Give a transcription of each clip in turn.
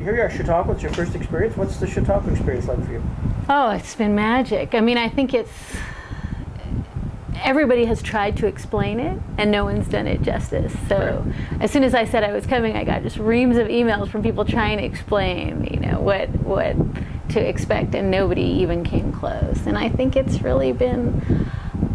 Here you are, Chautauqua. It's your first experience. What's the Chautauqua experience like for you? Oh, it's been magic. I mean, I think it's everybody has tried to explain it and no one's done it justice. So right. as soon as I said I was coming, I got just reams of emails from people trying to explain, you know, what what to expect and nobody even came close. And I think it's really been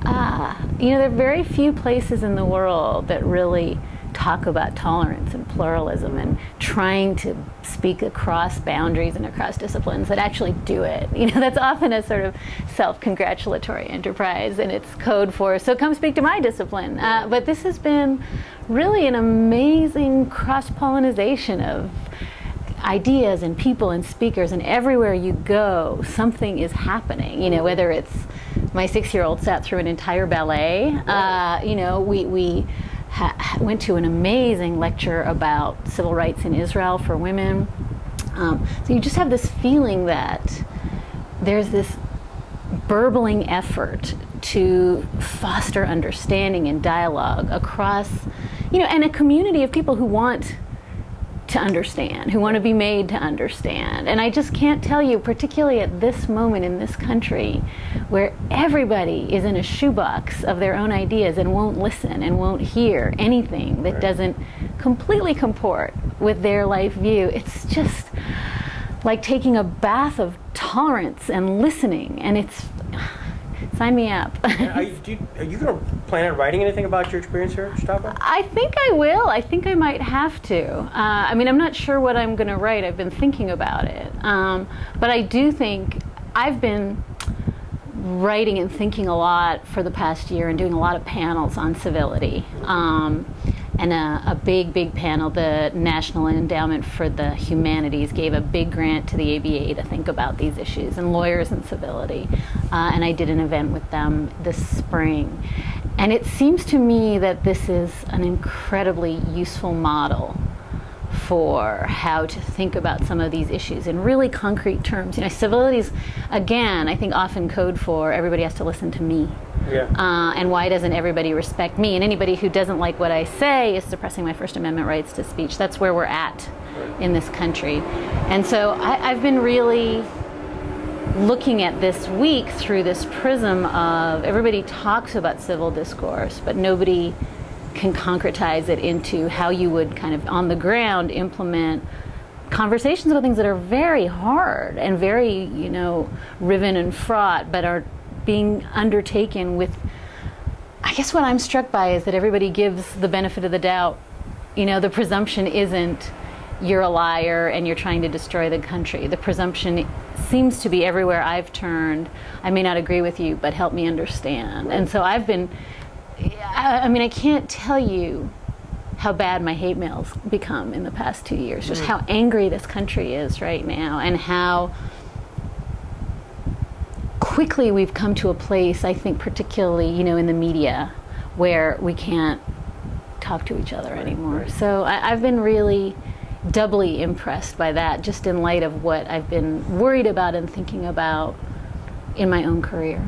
uh, you know, there are very few places in the world that really talk about tolerance and pluralism and trying to speak across boundaries and across disciplines that actually do it. You know, that's often a sort of self-congratulatory enterprise and it's code for, so come speak to my discipline. Uh, but this has been really an amazing cross-pollination of ideas and people and speakers and everywhere you go something is happening you know whether it's my six-year-old sat through an entire ballet uh, you know we, we went to an amazing lecture about civil rights in Israel for women. Um, so you just have this feeling that there's this burbling effort to foster understanding and dialogue across, you know, and a community of people who want to understand, who want to be made to understand. And I just can't tell you, particularly at this moment in this country, where everybody is in a shoebox of their own ideas and won't listen and won't hear anything that doesn't completely comport with their life view. It's just like taking a bath of tolerance and listening, and it's Sign me up. are you, you, are you going to plan on writing anything about your experience here at? I think I will. I think I might have to. Uh, I mean, I'm not sure what I'm going to write. I've been thinking about it. Um, but I do think I've been writing and thinking a lot for the past year and doing a lot of panels on civility. Um, and a, a, big, big panel. The National Endowment for the Humanities gave a big grant to the ABA to think about these issues and lawyers and civility. Uh, and I did an event with them this spring. And it seems to me that this is an incredibly useful model for how to think about some of these issues in really concrete terms. You know, civilities, again, I think often code for everybody has to listen to me. Yeah. Uh, and why doesn't everybody respect me? And anybody who doesn't like what I say is suppressing my First Amendment rights to speech. That's where we're at right. in this country. And so I, I've been really looking at this week through this prism of everybody talks about civil discourse, but nobody can concretize it into how you would kind of on the ground implement conversations about things that are very hard and very, you know, riven and fraught, but are being undertaken with. I guess what I'm struck by is that everybody gives the benefit of the doubt. You know, the presumption isn't you're a liar and you're trying to destroy the country. The presumption seems to be everywhere I've turned. I may not agree with you, but help me understand. And so I've been I, mean, I can't tell you how bad my hate mails become in the past two years. Just mm. how angry this country is right now, and how quickly we've come to a place. I think, particularly, you know, in the media, where we can't talk to each other anymore. Right. So I, I've been really doubly impressed by that, just in light of what I've been worried about and thinking about in my own career.